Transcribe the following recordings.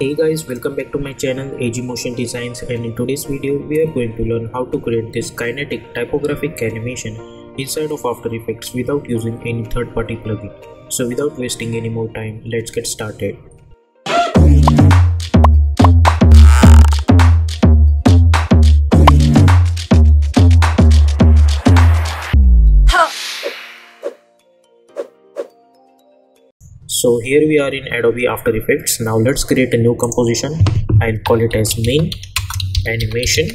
Hey guys, welcome back to my channel AG Motion Designs and in today's video we are going to learn how to create this kinetic typographic animation inside of After Effects without using any third party plugin. So without wasting any more time, let's get started. So here we are in Adobe After Effects. Now let's create a new composition. I'll call it as main animation.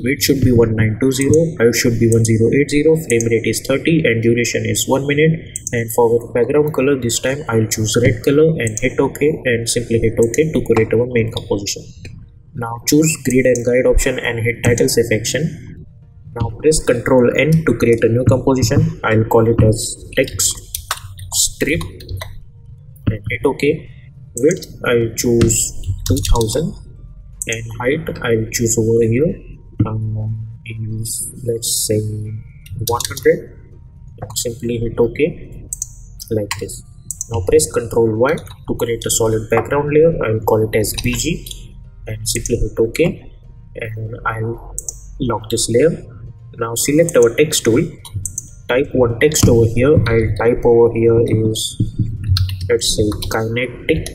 Width should be 1920, height should be 1080, frame rate is 30 and duration is 1 minute. And for background color this time I'll choose red color and hit OK and simply hit OK to create our main composition. Now choose grid and guide option and hit title safe action. Now press Ctrl N to create a new composition. I'll call it as text strip and hit ok. Width i'll choose 2000 and height i'll choose over here. Um, is let's say 100 and simply hit ok. Like this. Now press ctrl y to create a solid background layer. I'll call it as bg and simply hit ok. And i'll lock this layer. Now select our text tool. Type one text over here. I'll type over here is let's say kinetic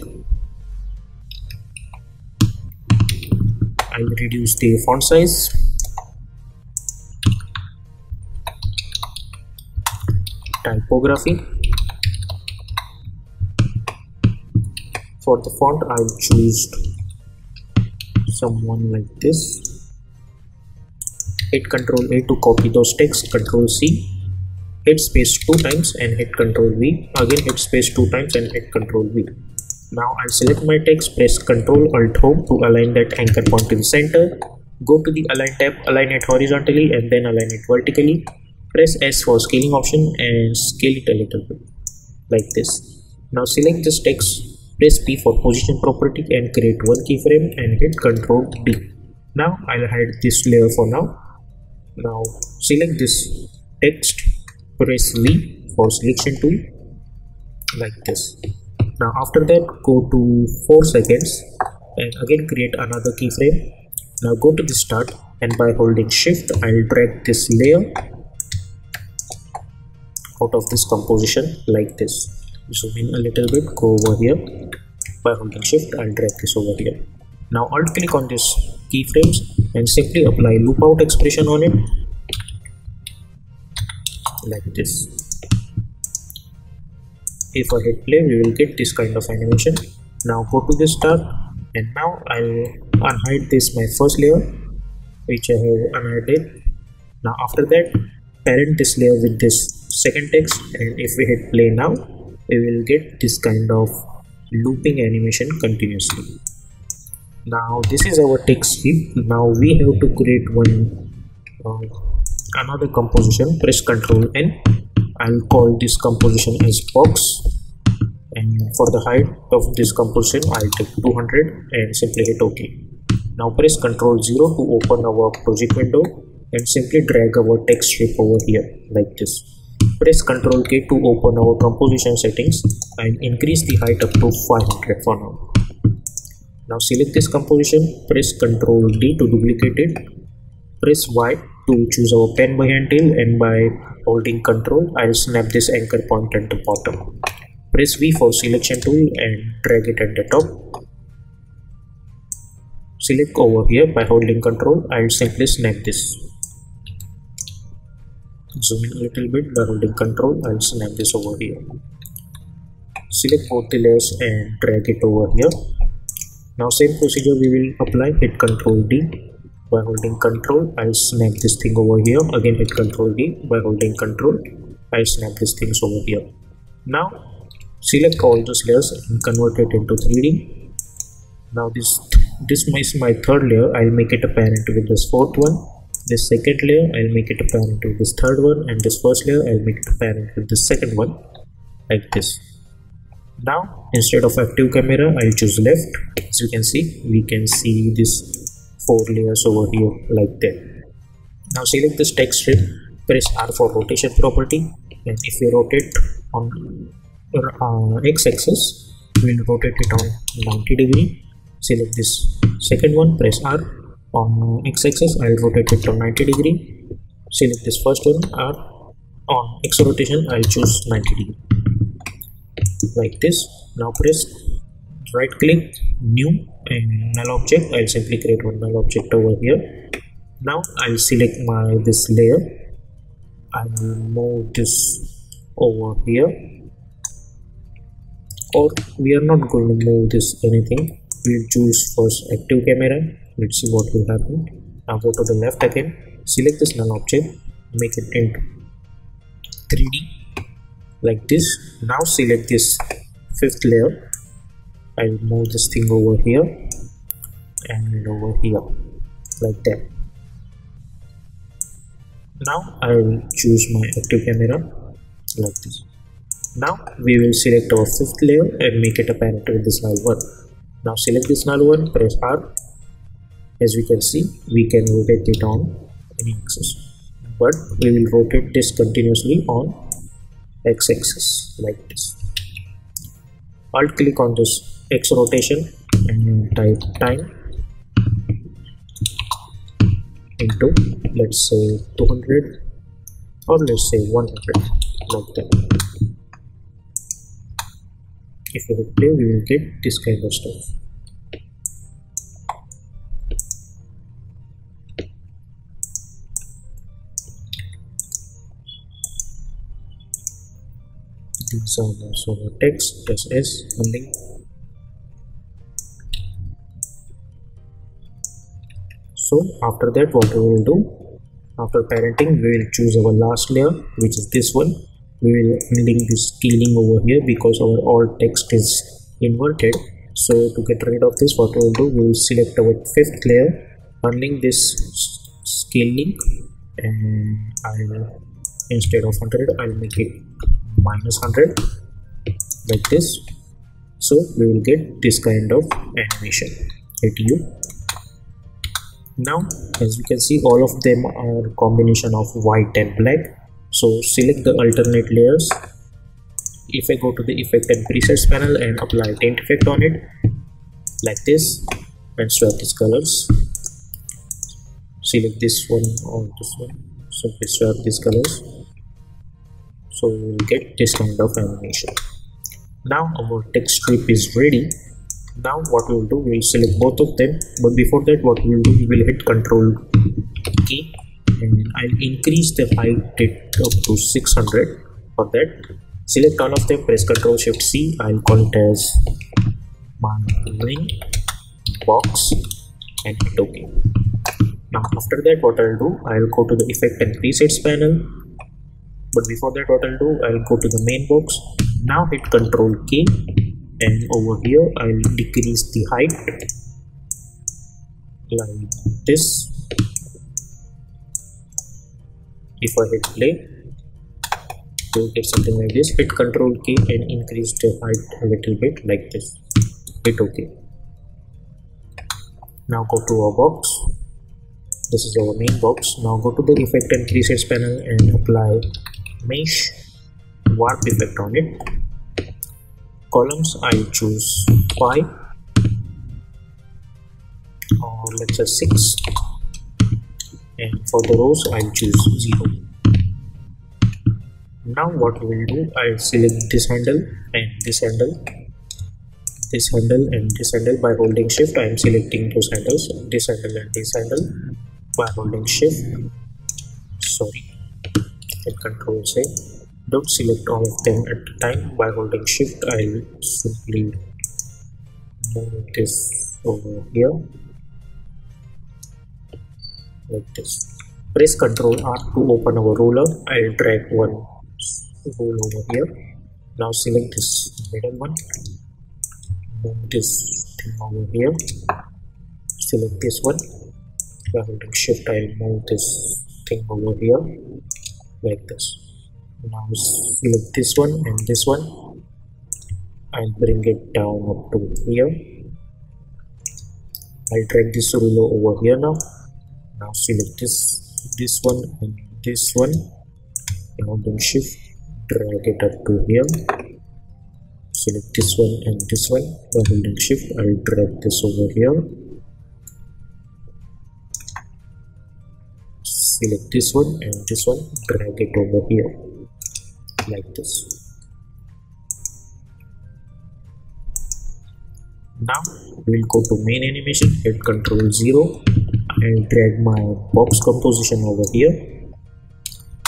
I'll reduce the font size. Typography. For the font I'll choose someone like this. Hit ctrl A to copy those text ctrl C hit space two times and hit ctrl V. Again hit space two times and hit ctrl V. Now I'll select my text press ctrl alt home to align that anchor point to the center. Go to the align tab align it horizontally and then align it vertically. Press S for scaling option and scale it a little bit like this. Now select this text press P for position property and create one keyframe and hit ctrl D. Now I'll hide this layer for now. Now select this text press V for selection tool like this. Now after that go to 4 seconds and again create another keyframe. Now go to the start and by holding shift I'll drag this layer out of this composition like this. Zoom in a little bit go over here. By holding shift I'll drag this over here. Now alt click on this keyframes and simply apply loop out expression on it like this. If I hit play we will get this kind of animation. Now go to the start and now I'll unhide this my first layer which I have unhided now after that parent this layer with this second text and if we hit play now we will get this kind of looping animation continuously. Now this is our text strip now we have to create one uh, another composition press ctrl n. I'll call this composition as box. And for the height of this composition i'll take 200 and simply hit ok. Now press ctrl 0 to open our project window and simply drag our text strip over here like this. Press ctrl k to open our composition settings and increase the height up to 500 for now. Now select this composition press ctrl d to duplicate it press y to choose our pan behind tool and by holding control I'll snap this anchor point at the bottom. Press V for selection tool and drag it at the top. Select over here by holding control I'll simply snap this. Zoom in a little bit by holding control I'll snap this over here. Select both the layers and drag it over here. Now same procedure we will apply hit control D by holding control I'll snap this thing over here. Again hit control D by holding control. I'll snap this things over here. Now select all those layers and convert it into 3d now this this is my third layer. I'll make it a parent with this fourth one. This second layer I'll make it a parent with this third one. And this first layer I'll make it a parent with the second one like this. Now instead of active camera I'll choose left. As you can see we can see this four layers over here like that. Now select this text strip press r for rotation property and if we rotate on uh, x-axis we'll rotate it on 90 degree. Select this second one press r on x-axis i'll rotate it to 90 degree. Select this first one r on x rotation i'll choose 90 degree. Like this. Now press right click new and null object. I'll simply create one null object over here. Now i'll select my this layer. I'll move this over here. Or we are not going to move this anything. We'll choose first active camera. Let's see what will happen. Now go to the left again. Select this null object. Make it into 3d like this. Now select this fifth layer I'll move this thing over here and over here like that. Now I'll choose my active camera like this. Now we will select our fifth layer and make it apparent with this null one. Now select this null one press R. As we can see we can rotate it on any axis but we will rotate this continuously on x-axis like this. Alt click on this x rotation and type time into let's say 200 or let's say 100 like that. If we hit play we will get this kind of stuff. These are the text press s link so after that what we will do? After parenting we will choose our last layer which is this one. We will link this scaling over here because our all text is inverted. So to get rid of this what we will do? We will select our fifth layer unlink this scale link and I will instead of 100 I'll make it minus 100 like this. So we will get this kind of animation. Hit u now as you can see all of them are combination of white and black. So select the alternate layers. If I go to the effect and presets panel and apply tint effect on it like this and swap these colors. Select this one or this one. Simply swap these colors. So we will get this kind of animation. Now our text strip is ready now what we will do we will select both of them but before that what we will do we will hit control K and I'll increase the height up to 600 for that select all of them press ctrl shift C I'll call it as my link box and hit ok. Now after that what I'll do I'll go to the effect and presets panel. But before that what I'll do I'll go to the main box. Now hit control K and over here. I'll decrease the height like this. If I hit play you'll get something like this. Hit control K and increase the height a little bit like this. Hit ok. Now go to our box. This is our main box. Now go to the effect and presets panel and apply mesh warp effect on it columns I choose 5 or uh, let's say 6 and for the rows I'll choose 0 now what we will do I'll select this handle and this handle this handle and this handle. By holding shift I am selecting those handles this handle and this handle. By holding shift sorry and control C don't select all of them at a time. By holding shift I'll simply move this over here. Like this. Press ctrl R to open our ruler. I'll drag one over here. Now select this middle one. Move this thing over here. Select this one. By holding shift I'll move this thing over here. Like this now select this one and this one. I'll bring it down up to here. I'll drag this ruler over here now. Now select this this one and this one. And holding shift drag it up to here. Select this one and this one. By holding shift I'll drag this over here. Select this one and this one drag it over here like this. Now we'll go to main animation hit control 0 and drag my box composition over here.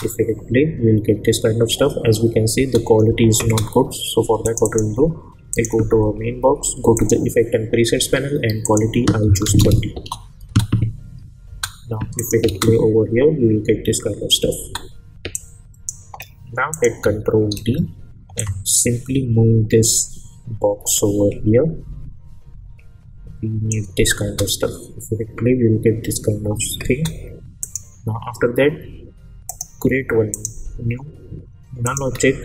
If we hit play we'll get this kind of stuff. As we can see the quality is not good so for that what we'll do we'll go to our main box go to the effect and presets panel and quality i'll choose 20 now if we hit play over here we will get this kind of stuff now hit control d and simply move this box over here. We need this kind of stuff. If we hit play we will get this kind of thing. Now after that create one new null object.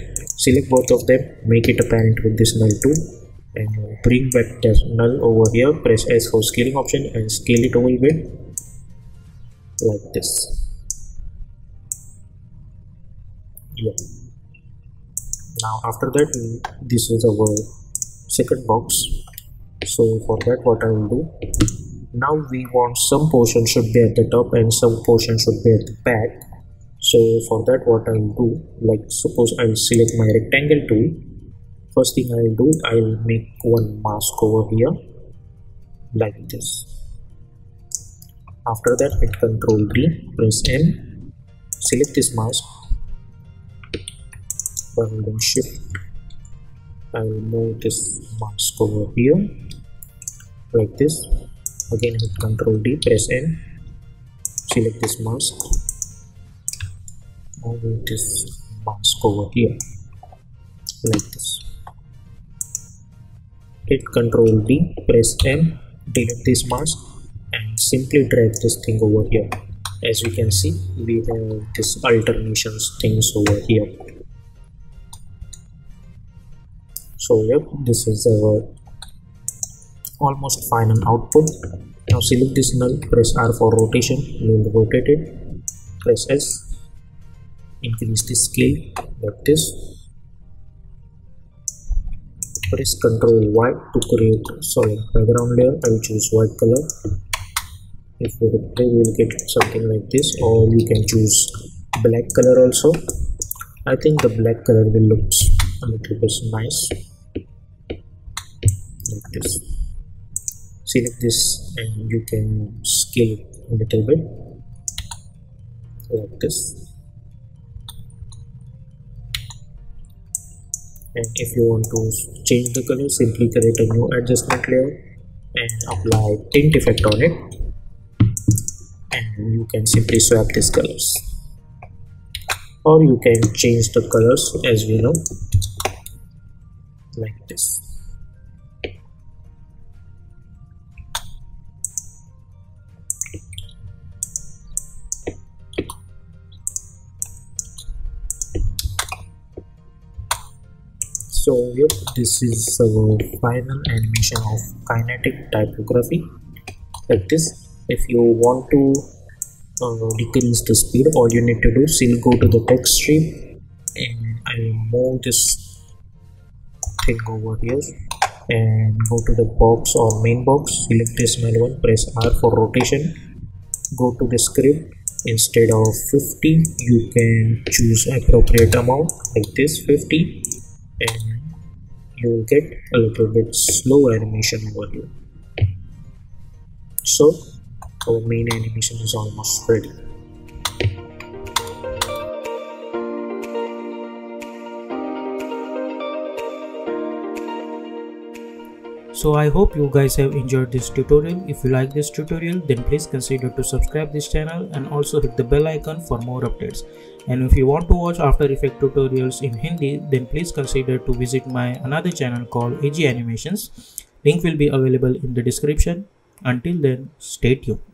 Select both of them. Make it apparent with this null tool. And bring back the null over here. Press s for scaling option and scale it little bit like this now after that this is our second box. So for that what i will do now we want some portion should be at the top and some portion should be at the back. So for that what i'll do like suppose i'll select my rectangle tool. First thing i'll do i'll make one mask over here like this. After that hit control d press m select this mask by holding shift i'll move this mask over here like this. Again hit control d press n select this mask. Move this mask over here like this. Hit control D press M delete this mask and simply drag this thing over here. As you can see we have this alternations things over here so yep this is our almost final output. Now select this null. Press R for rotation. We will rotate it. Press S. Increase the scale like this. Press ctrl y to create. Solid background layer. I will choose white color. If we replay we will get something like this or you can choose black color also. I think the black color will look a little bit nice select this and you can scale it a little bit. Like this. And if you want to change the color simply create a new adjustment layer and apply tint effect on it. And you can simply swap these colors. Or you can change the colors as we know like this so yep this is our final animation of kinetic typography. Like this if you want to uh, decrease the speed all you need to do is go to the text strip. And I'll move this thing over here. And go to the box or main box. Select this one. Press R for rotation. Go to the script. Instead of 50 you can choose appropriate amount. Like this 50 and you will get a little bit slow animation over here. So our main animation is almost ready So I hope you guys have enjoyed this tutorial. If you like this tutorial then please consider to subscribe this channel and also hit the bell icon for more updates. And if you want to watch After Effects tutorials in Hindi then please consider to visit my another channel called AG Animations. Link will be available in the description. Until then stay tuned.